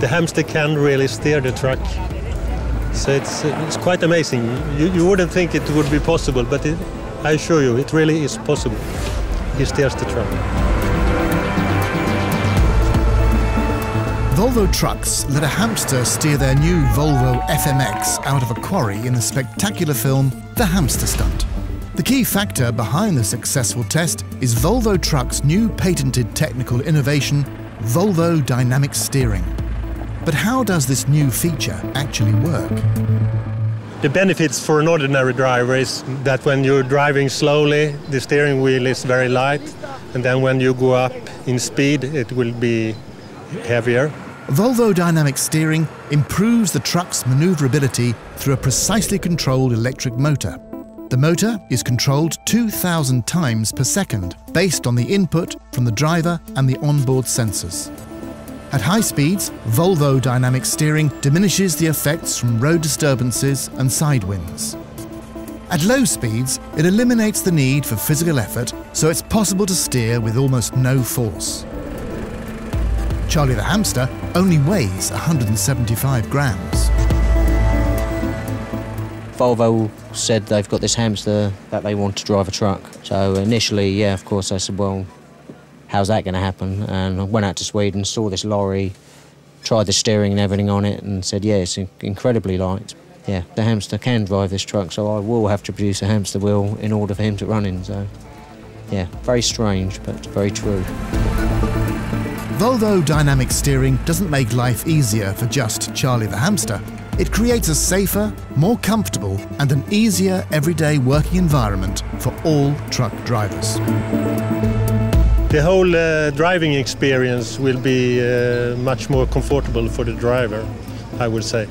the hamster can really steer the truck. So it's, it's quite amazing. You, you wouldn't think it would be possible, but it, I assure you, it really is possible. He steers the truck. Volvo Trucks let a hamster steer their new Volvo FMX out of a quarry in the spectacular film The Hamster Stunt. The key factor behind the successful test is Volvo Trucks' new patented technical innovation, Volvo Dynamic Steering. But how does this new feature actually work? The benefits for an ordinary driver is that when you're driving slowly, the steering wheel is very light, and then when you go up in speed, it will be heavier. Volvo Dynamic Steering improves the truck's maneuverability through a precisely controlled electric motor. The motor is controlled 2,000 times per second based on the input from the driver and the onboard sensors. At high speeds, Volvo Dynamic Steering diminishes the effects from road disturbances and side winds. At low speeds, it eliminates the need for physical effort, so it's possible to steer with almost no force. Charlie the hamster only weighs 175 grams. Volvo said they've got this hamster that they want to drive a truck. So initially, yeah, of course, I said, well, how's that going to happen? And I went out to Sweden, saw this lorry, tried the steering and everything on it, and said, yeah, it's incredibly light. Yeah, the hamster can drive this truck, so I will have to produce a hamster wheel in order for him to run in. So, yeah, very strange, but very true. Volvo Dynamic Steering doesn't make life easier for just Charlie the hamster. It creates a safer, more comfortable, and an easier everyday working environment for all truck drivers. The whole uh, driving experience will be uh, much more comfortable for the driver, I would say.